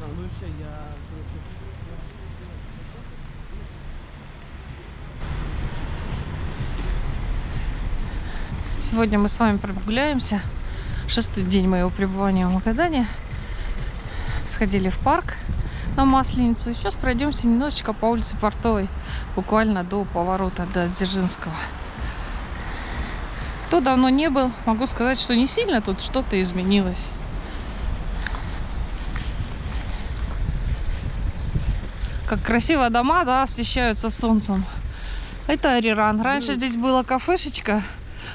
Não, não cheguei a... Сегодня мы с вами прогуляемся. Шестой день моего пребывания в Магадане. Сходили в парк на Масленицу. Сейчас пройдемся немножечко по улице Портовой. Буквально до поворота, до Дзержинского. Кто давно не был, могу сказать, что не сильно тут что-то изменилось. Как красиво дома, да, освещаются солнцем. Это Ариран. Раньше здесь была кафешечка,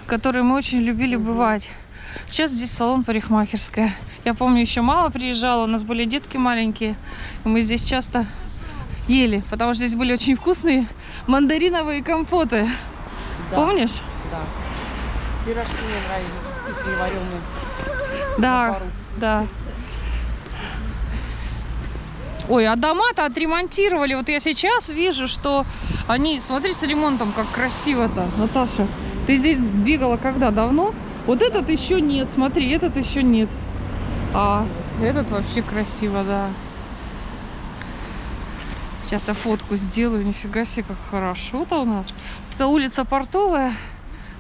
в которой мы очень любили бывать. Сейчас здесь салон парикмахерская. Я помню, еще мама приезжала, у нас были детки маленькие. И мы здесь часто ели, потому что здесь были очень вкусные мандариновые компоты. Да, Помнишь? Да. Пирожки мне нравились, и переваренные. Да, да. Ой, а дома-то отремонтировали. Вот я сейчас вижу, что они, смотри, с ремонтом как красиво-то. Наташа, ты здесь бегала когда? Давно? Вот этот еще нет, смотри, этот еще нет. А этот вообще красиво, да. Сейчас я фотку сделаю. Нифига себе, как хорошо-то у нас. Это улица Портовая.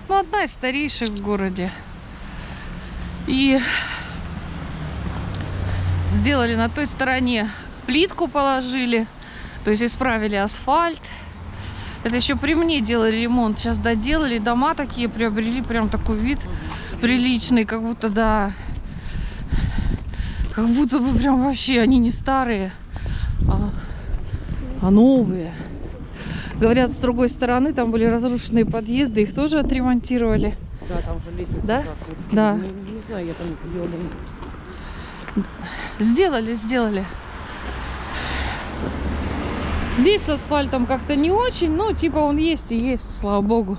Ну, одна из старейших в городе. И сделали на той стороне плитку положили, то есть исправили асфальт. Это еще при мне делали ремонт. Сейчас доделали, дома такие приобрели, прям такой вид приличный, как будто, да, как будто бы прям вообще они не старые, а, а новые. Говорят, с другой стороны там были разрушенные подъезды, их тоже отремонтировали. Да, там же лестница. Да? Да. Не, не знаю, я там делала. Сделали, сделали. Здесь с асфальтом как-то не очень, но типа он есть и есть, слава богу.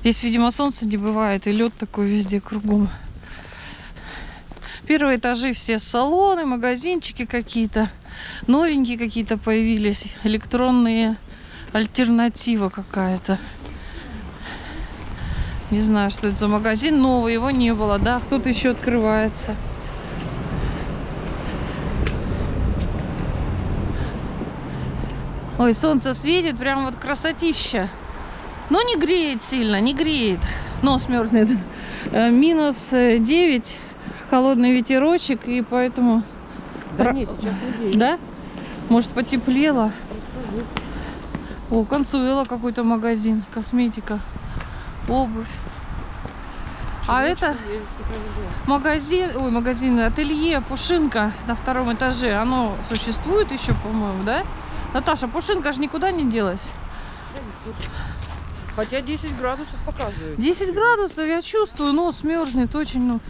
Здесь, видимо, солнца не бывает, и лед такой везде кругом. Первые этажи все салоны, магазинчики какие-то. Новенькие какие-то появились. Электронные. Альтернатива какая-то. Не знаю, что это за магазин. Новый, его не было, да? Кто-то еще открывается. Ой, солнце светит, прям вот красотища. Но не греет сильно, не греет. Нос мерзнет. Э, Минус э, 9, холодный ветерочек, и поэтому... Да Про- не, сейчас не. Да? Может, потеплело? Скажу. О, Консуэла какой-то магазин, косметика, обувь. А Чулочки это магазин, ой, магазин, ателье Пушинка на втором этаже. Оно существует еще, по-моему, да? Наташа, Пушинка же никуда не делась. Хотя 10 градусов показывает. 10 градусов, я чувствую, нос мерзнет очень, ну,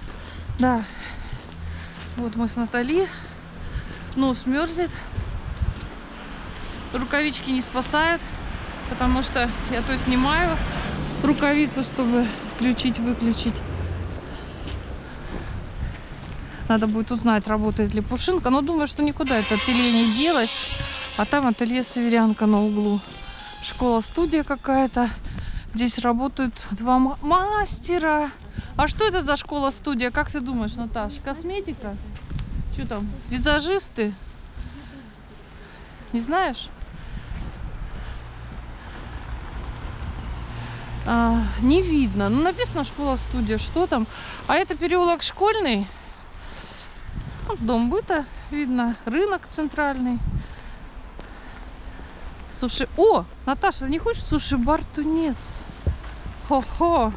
да. Вот мы с Натали, нос мерзнет. Рукавички не спасают, потому что я то снимаю рукавицу, чтобы включить, выключить. Надо будет узнать, работает ли Пушинка, но думаю, что никуда это ателье не делось. А там ателье Северянка на углу. Школа-студия какая-то. Здесь работают два ма- мастера. А что это за школа-студия? Как ты думаешь, Наташа? Косметика? Что там? Визажисты? Не знаешь? А, не видно. Ну, написано школа-студия. Что там? А это переулок школьный. Вот дом быта видно. Рынок центральный. Суши. О, Наташа, не хочешь суши-бар тунец? Хо-хо.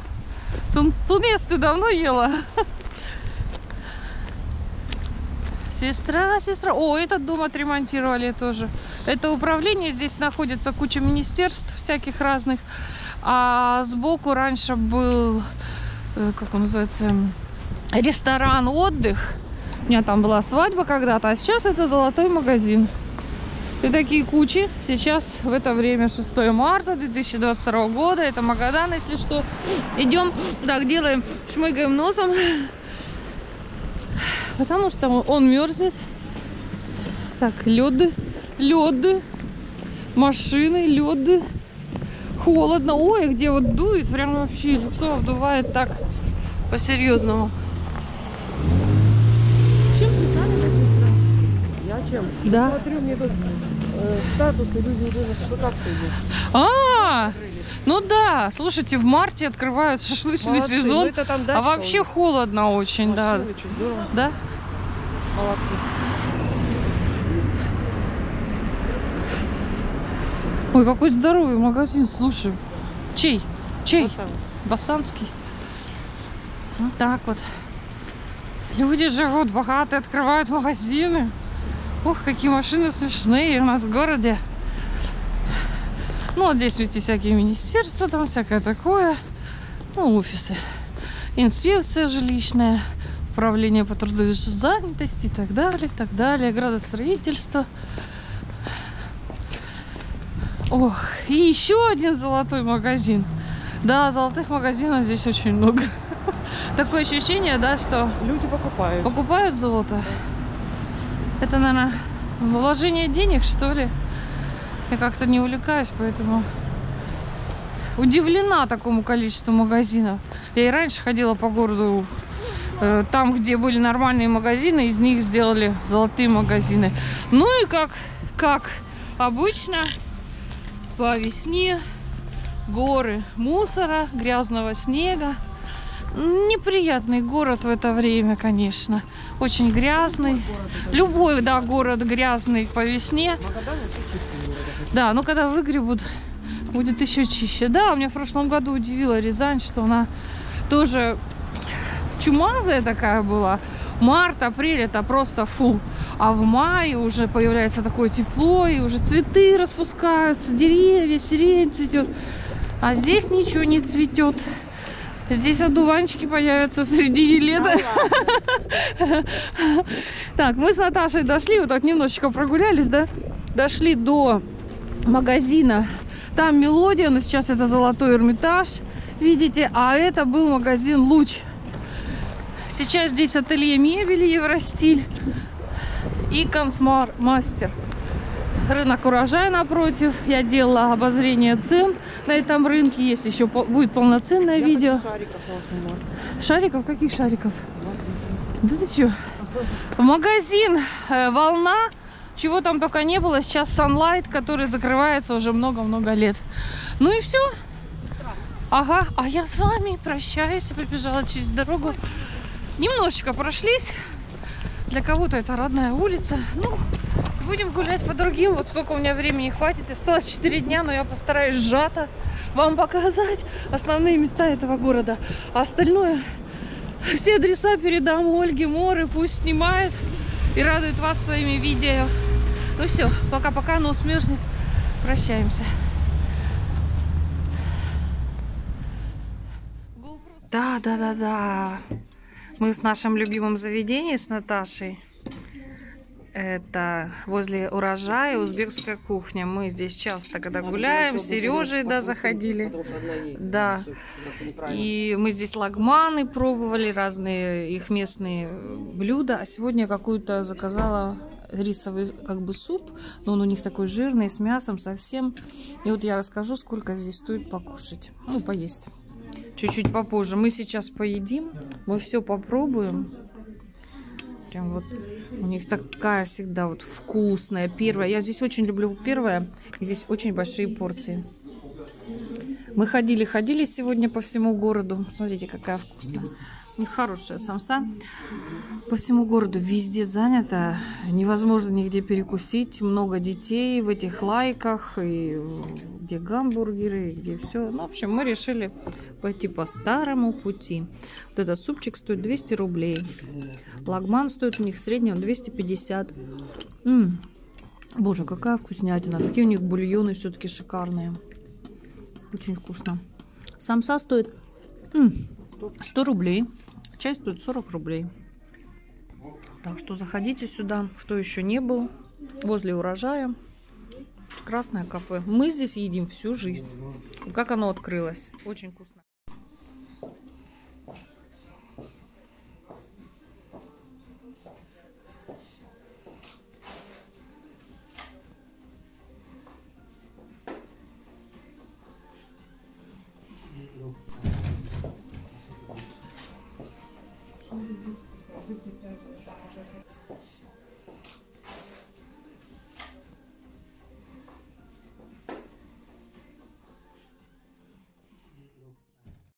Тун... Тунец ты давно ела? Сестра, сестра. О, этот дом отремонтировали тоже. Это управление. Здесь находится куча министерств всяких разных. А сбоку раньше был, э, как он называется, м, ресторан, отдых. У меня там была свадьба когда-то, а сейчас это золотой магазин. И такие кучи. Сейчас в это время 6 марта 2022 года. Это Магадан, если что. Идем, так делаем, шмыгаем носом. Потому что он мерзнет. Так, лед, лед, машины, лед. Холодно. Ой, где вот дует, прям вообще лицо обдувает так по-серьезному. Чем ты занята, сестра? Я чем? Да. Смотрю, мне тут статусы, люди уже на шашлыках сидят. А, ну да, слушайте, в марте открывают шашлычный Молодцы, ну сезон, это там а вообще у них. холодно очень, да. Машины, чё, здорово. Да? Молодцы. Ой, какой здоровый магазин, слушай. Чей? Чей? Красава. Басанский. Вот так вот. Люди живут богатые, открывают магазины. Ух, какие машины смешные у нас в городе. Ну, вот здесь ведь и всякие министерства, там всякое такое. Ну, офисы. Инспекция жилищная, управление по труду и занятости и так далее, и так далее. Градостроительство. Ох, и еще один золотой магазин. Да, золотых магазинов здесь очень много. Такое ощущение, да, что Люди покупают. покупают золото. Это, наверное, вложение денег, что ли. Я как-то не увлекаюсь, поэтому удивлена такому количеству магазинов. Я и раньше ходила по городу, э, там, где были нормальные магазины, из них сделали золотые магазины. Ну и как, как обычно, по весне горы мусора, грязного снега. Неприятный город в это время, конечно. Очень грязный. Любой, да, город грязный по весне. Да, но когда выгребут, будет еще чище. Да, меня в прошлом году удивила Рязань, что она тоже чумазая такая была. Март, апрель это просто фу. А в мае уже появляется такое тепло, и уже цветы распускаются, деревья, сирень цветет. А здесь ничего не цветет. Здесь одуванчики появятся в середине лета. Так, мы с Наташей дошли, вот так немножечко прогулялись, да? Дошли до магазина. Там мелодия, но сейчас это золотой Эрмитаж, видите? А это был магазин Луч. Сейчас здесь ателье мебели Евростиль и Консмар Мастер. Рынок урожай напротив. Я делала обозрение цен на этом рынке. Есть еще будет полноценное Я видео. шариков на 8 марта. Шариков? Каких шариков? Да ты чё? Магазин э, Волна. Чего там только не было. Сейчас Sunlight, который закрывается уже много-много лет. Ну и все. Ага, а я с вами прощаюсь. Я побежала через дорогу. Немножечко прошлись. Для кого-то это родная улица. Ну, будем гулять по другим. Вот сколько у меня времени хватит. Осталось 4 дня, но я постараюсь сжато вам показать основные места этого города. А остальное, все адреса передам Ольге Моры. Пусть снимает и радует вас своими видео. Ну все, пока-пока, но смерзнет. Прощаемся. Да, да, да, да. Мы в нашем любимом заведении с Наташей. Это возле урожая узбекская кухня. Мы здесь часто, когда гуляем, с Сережей, да, заходили. Да. И мы здесь лагманы пробовали, разные их местные блюда. А сегодня какую-то заказала рисовый как бы суп, но он у них такой жирный, с мясом совсем. И вот я расскажу, сколько здесь стоит покушать. Ну, поесть. Чуть-чуть попозже. Мы сейчас поедим, мы все попробуем. Прям вот у них такая всегда вот вкусная первая. Я здесь очень люблю первое. Здесь очень большие порции. Мы ходили, ходили сегодня по всему городу. Смотрите, какая вкусная. У них хорошая самса. По всему городу везде занято. Невозможно нигде перекусить. Много детей в этих лайках. И где гамбургеры, где все. Ну, в общем, мы решили пойти по старому пути. Вот этот супчик стоит 200 рублей. Лагман стоит у них в среднем 250. М, Боже, какая вкуснятина. Какие у них бульоны все-таки шикарные. Очень вкусно. Самса стоит м, 100 рублей. Чай стоит 40 рублей. Так что заходите сюда, кто еще не был, возле урожая. Прекрасное кафе. Мы здесь едим всю жизнь. Как оно открылось? Очень вкусно.